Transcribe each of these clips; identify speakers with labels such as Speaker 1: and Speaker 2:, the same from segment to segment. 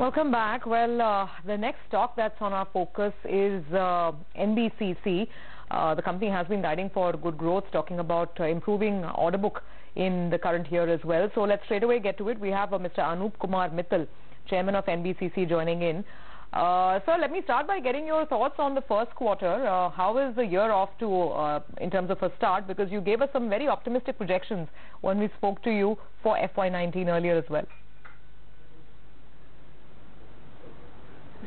Speaker 1: Welcome back. Well, uh, the next stock that's on our focus is uh, NBCC. Uh, the company has been guiding for good growth, talking about uh, improving order book in the current year as well. So let's straight away get to it. We have uh, Mr. Anoop Kumar Mittal, chairman of NBCC, joining in. Uh, sir, let me start by getting your thoughts on the first quarter. How is the year off to in terms of a start? Because you gave us some very optimistic projections when we spoke to you for FY19 earlier as well.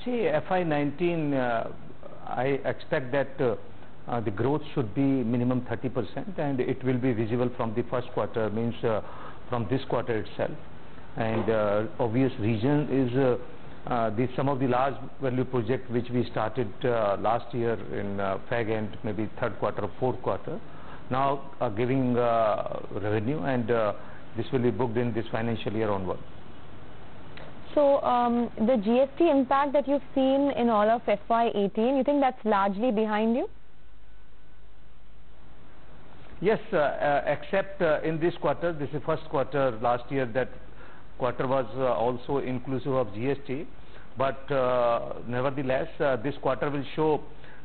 Speaker 2: See, FY19, uh, I expect that uh, uh, the growth should be minimum 30% and it will be visible from the first quarter, means uh, from this quarter itself. And uh, obvious reason is uh, some of the large value project which we started last year in fag end, maybe third quarter or fourth quarter, now are giving revenue and this will be booked in this financial year onward.
Speaker 3: So um, the GST impact that you've seen in all of FY18, you think that's largely behind you?
Speaker 2: Yes, uh, uh, except uh, in this quarter, this is first quarter last year that quarter was uh, also inclusive of GST. But uh, nevertheless, uh, this quarter will show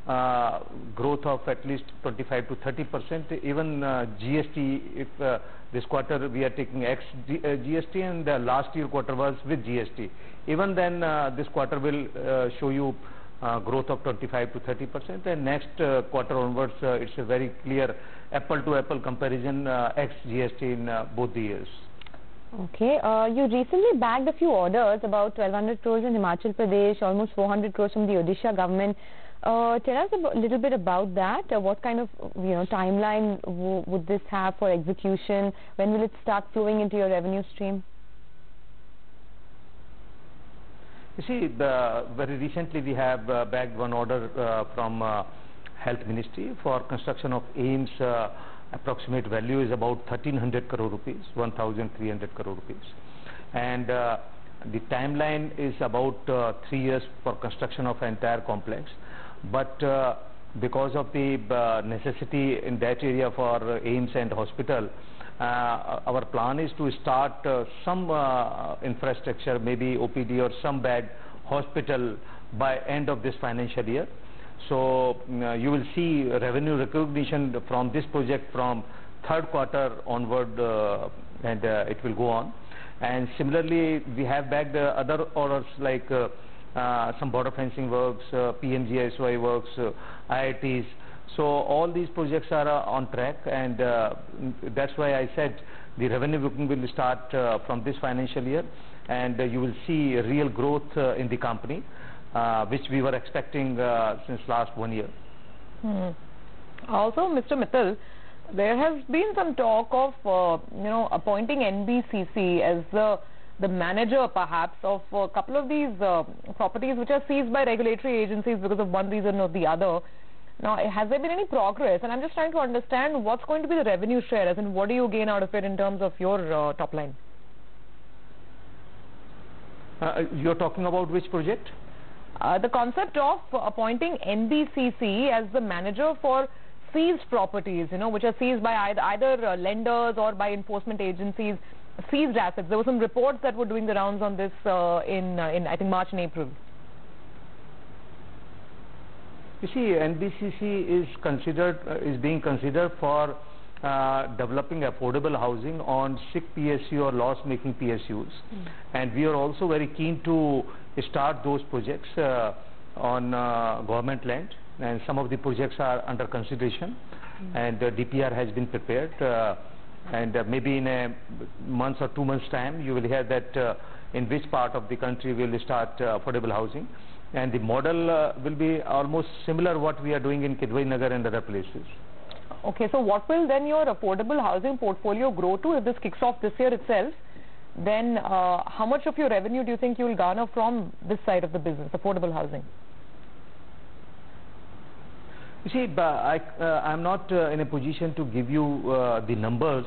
Speaker 2: uh, growth of at least 25 to 30 percent. Even uh, GST, if uh, this quarter we are taking X G, uh, GST and the last year quarter was with GST. Even then, uh, this quarter will uh, show you uh, growth of 25 to 30 percent. And next uh, quarter onwards, uh, it's a very clear apple-to-apple comparison uh, X GST in uh, both the years.
Speaker 3: Okay. Uh, you recently bagged a few orders, about 1200 crores in Himachal Pradesh, almost 400 crores from the Odisha government. Uh, tell us a little bit about that. Uh, what kind of you know timeline would this have for execution? When will it start flowing into your revenue stream?
Speaker 2: You see, the, very recently we have uh, bagged one order uh, from uh, Health Ministry for construction of AIIMS. Uh, approximate value is about 1300 crore rupees, 1300 crore rupees. And the timeline is about three years for construction of entire complex. But uh, because of the uh, necessity in that area for AIIMS and hospital, uh, our plan is to start some infrastructure, maybe OPD or some bed hospital by end of this financial year. So uh, you will see revenue recognition from this project from third quarter onward and it will go on. And similarly, we have bagged other orders like some border fencing works, uh, PMGSY works, uh, IITs. So all these projects are uh, on track and uh, that's why I said the revenue booking will start uh, from this financial year and uh, you will see real growth uh, in the company uh, which we were expecting uh, since last one year.
Speaker 1: Hmm. Also, Mr. Mittal, there has been some talk of, uh, you know, appointing NBCC as the, the manager perhaps of a couple of these uh, properties which are seized by regulatory agencies because of one reason or the other. Now, has there been any progress? And I'm just trying to understand what's going to be the revenue share, as in what do you gain out of it in terms of your uh, top line?
Speaker 2: Uh, you're talking about which project?
Speaker 1: Uh, the concept of appointing NBCC as the manager for seized properties, you know, which are seized by either, either uh, lenders or by enforcement agencies, seized assets. There were some reports that were doing the rounds on this uh, in, uh, in I think, March and April.
Speaker 2: You see, NBCC is considered uh, is being considered for uh, developing affordable housing on sick PSU or loss-making PSUs, and we are also very keen to start those projects uh, on uh, government land, and some of the projects are under consideration, and uh, DPR has been prepared, uh, and uh, maybe in a month or two months' time, you will hear that uh, in which part of the country we will start uh, affordable housing and the model uh, will be almost similar what we are doing in Kidwai Nagar and other places.
Speaker 1: Okay, so what will then your affordable housing portfolio grow to if this kicks off this year itself? Then uh, how much of your revenue do you think you will garner from this side of the business, affordable housing?
Speaker 2: See, I, uh, I'm not uh, in a position to give you uh, the numbers,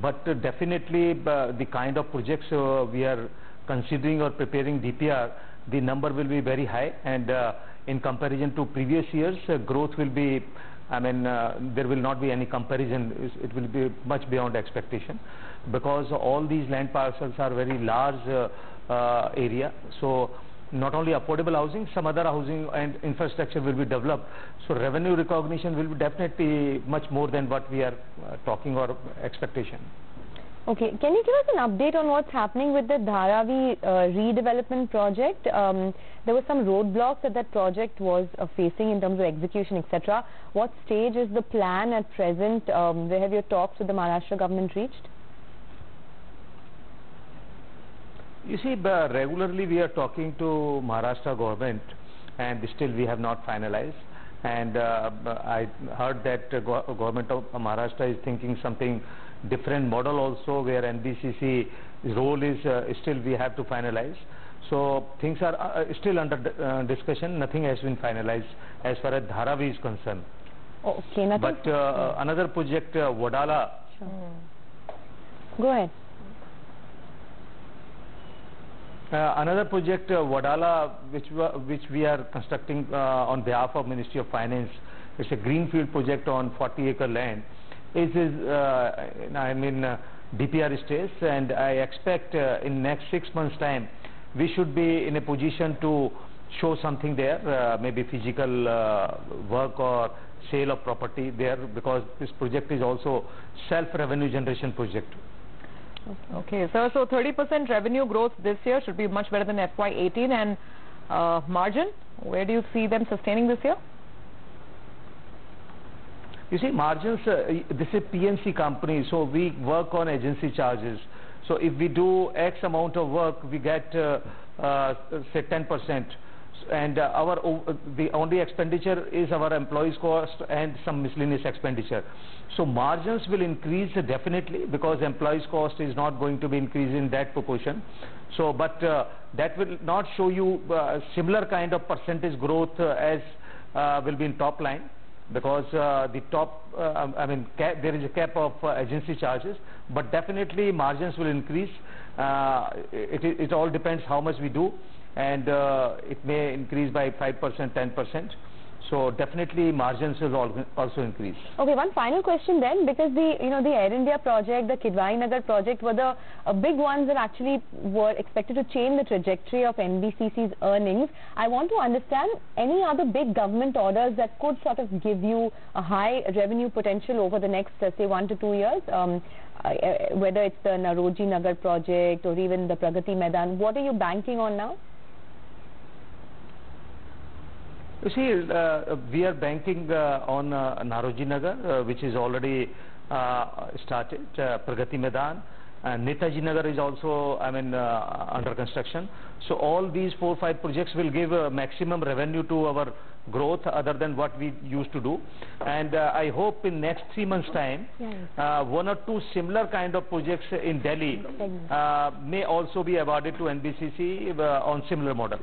Speaker 2: but uh, definitely the kind of projects uh, we are considering or preparing DPR, the number will be very high and uh, in comparison to previous years, uh, growth will be, I mean, uh, there will not be any comparison, it will be much beyond expectation because all these land parcels are very large uh, uh, area. So not only affordable housing, some other housing and infrastructure will be developed. So revenue recognition will be definitely much more than what we are uh, talking or expectation.
Speaker 3: Okay, can you give us an update on what's happening with the Dharavi uh, redevelopment project? Um, there were some roadblocks that that project was uh, facing in terms of execution, etc. What stage is the plan at present? Um, where have your talks with the Maharashtra government reached?
Speaker 2: You see, regularly we are talking to Maharashtra government and still we have not finalized. And uh, I heard that uh, government of Maharashtra is thinking something different model also where NBCC role is uh, still we have to finalize. So things are uh, still under uh, discussion. Nothing has been finalized as far as Dharavi is concerned.
Speaker 3: Okay, nothing.
Speaker 2: But uh, another project, uh, Wadala.
Speaker 3: Sure. Go ahead.
Speaker 2: Uh, another project, uh, Wadala, which, which we are constructing uh, on behalf of Ministry of Finance. It's a greenfield project on 40 acre land. Is, uh, I mean, uh, DPR stage and I expect uh, in next six months time, we should be in a position to show something there, maybe physical work or sale of property there because this project is also self-revenue generation project.
Speaker 1: Okay, sir. So 30% revenue growth this year should be much better than FY18 and uh, margin, where do you see them sustaining this year?
Speaker 2: You see, margins, uh, this is PMC company, so we work on agency charges. So if we do X amount of work, we get, uh, uh, say, 10% and uh, our uh, the only expenditure is our employees cost and some miscellaneous expenditure. So margins will increase definitely because employees cost is not going to be increased in that proportion. So but uh, that will not show you uh, similar kind of percentage growth uh, as uh, will be in top line because the top I mean there is a cap of agency charges but definitely margins will increase. It, it all depends how much we do and uh, it may increase by 5%, 10%. So definitely margins will also increase.
Speaker 3: Okay, one final question then, because the you know the Air India project, the Kidwai Nagar project were the uh, big ones that actually were expected to change the trajectory of NBCC's earnings. I want to understand any other big government orders that could sort of give you a high revenue potential over the next uh, say one to two years. Um, uh, whether it's the Nauroji Nagar project or even the Pragati Maidan, what are you banking on now?
Speaker 2: You see, uh, we are banking uh, on uh, Nauroji Nagar, uh, which is already uh, started, uh, Pragati Maidan. And Netaji Nagar is also, I mean, uh, under construction. So all these four, five projects will give maximum revenue to our growth other than what we used to do. And I hope in next three months' time, one or two similar kind of projects in Delhi may also be awarded to NBCC on similar model.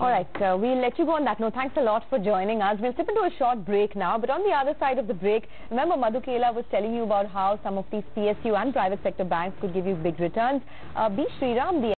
Speaker 3: All right, uh, we'll let you go on that note. Thanks a lot for joining us. We'll slip into a short break now, but on the other side of the break, remember Madhu Kela was telling you about how some of these PSU and private sector banks could give you big returns. Uh, B. Sriram, the